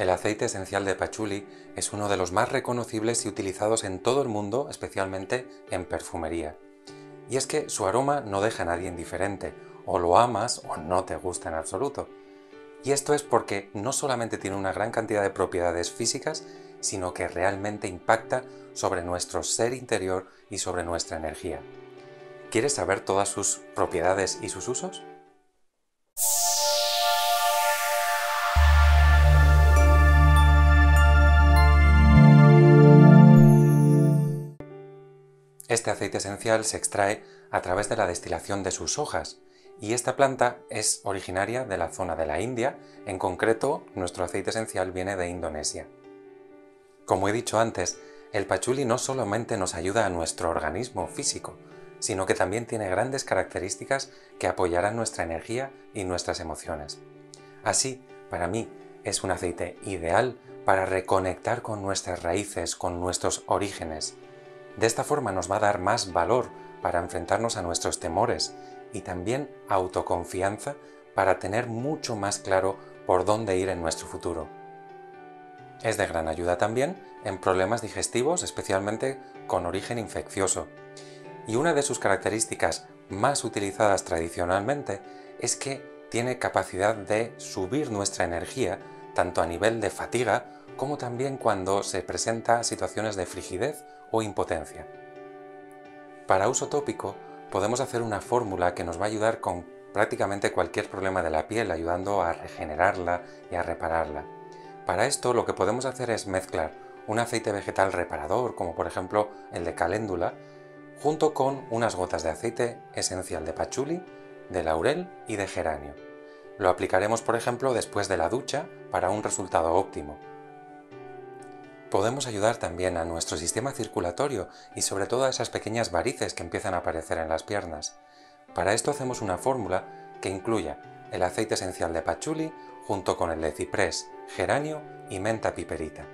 El aceite esencial de pachuli es uno de los más reconocibles y utilizados en todo el mundo, especialmente en perfumería. Y es que su aroma no deja a nadie indiferente, o lo amas o no te gusta en absoluto. Y esto es porque no solamente tiene una gran cantidad de propiedades físicas, sino que realmente impacta sobre nuestro ser interior y sobre nuestra energía. ¿Quieres saber todas sus propiedades y sus usos? Este aceite esencial se extrae a través de la destilación de sus hojas y esta planta es originaria de la zona de la India, en concreto nuestro aceite esencial viene de Indonesia. Como he dicho antes, el pachuli no solamente nos ayuda a nuestro organismo físico, sino que también tiene grandes características que apoyarán nuestra energía y nuestras emociones. Así, para mí, es un aceite ideal para reconectar con nuestras raíces, con nuestros orígenes, de esta forma nos va a dar más valor para enfrentarnos a nuestros temores y también autoconfianza para tener mucho más claro por dónde ir en nuestro futuro. Es de gran ayuda también en problemas digestivos, especialmente con origen infeccioso. Y una de sus características más utilizadas tradicionalmente es que tiene capacidad de subir nuestra energía tanto a nivel de fatiga como también cuando se presenta situaciones de frigidez o impotencia. Para uso tópico podemos hacer una fórmula que nos va a ayudar con prácticamente cualquier problema de la piel, ayudando a regenerarla y a repararla. Para esto lo que podemos hacer es mezclar un aceite vegetal reparador, como por ejemplo el de caléndula, junto con unas gotas de aceite esencial de pachuli, de laurel y de geranio. Lo aplicaremos por ejemplo después de la ducha para un resultado óptimo. Podemos ayudar también a nuestro sistema circulatorio y sobre todo a esas pequeñas varices que empiezan a aparecer en las piernas. Para esto hacemos una fórmula que incluya el aceite esencial de pachuli junto con el de ciprés, geranio y menta piperita.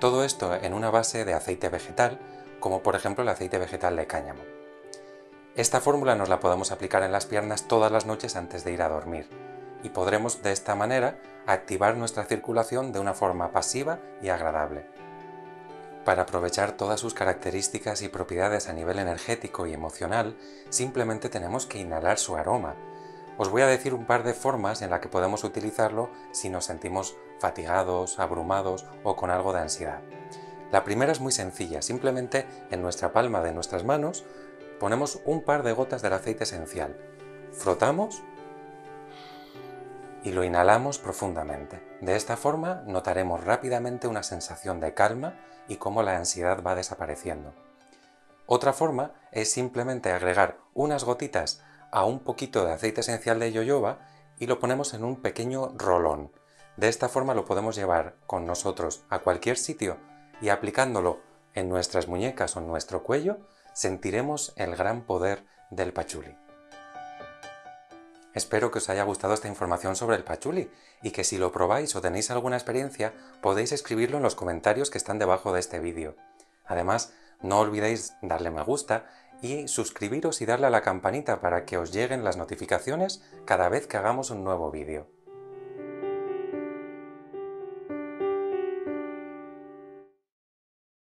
Todo esto en una base de aceite vegetal, como por ejemplo el aceite vegetal de cáñamo. Esta fórmula nos la podemos aplicar en las piernas todas las noches antes de ir a dormir y podremos de esta manera activar nuestra circulación de una forma pasiva y agradable. Para aprovechar todas sus características y propiedades a nivel energético y emocional, simplemente tenemos que inhalar su aroma. Os voy a decir un par de formas en las que podemos utilizarlo si nos sentimos fatigados, abrumados o con algo de ansiedad. La primera es muy sencilla, simplemente en nuestra palma de nuestras manos ponemos un par de gotas del aceite esencial, frotamos y lo inhalamos profundamente. De esta forma notaremos rápidamente una sensación de calma y cómo la ansiedad va desapareciendo. Otra forma es simplemente agregar unas gotitas a un poquito de aceite esencial de yoyoba y lo ponemos en un pequeño rolón. De esta forma lo podemos llevar con nosotros a cualquier sitio y aplicándolo en nuestras muñecas o en nuestro cuello, sentiremos el gran poder del pachuli. Espero que os haya gustado esta información sobre el pachuli y que si lo probáis o tenéis alguna experiencia podéis escribirlo en los comentarios que están debajo de este vídeo. Además, no olvidéis darle me gusta y suscribiros y darle a la campanita para que os lleguen las notificaciones cada vez que hagamos un nuevo vídeo.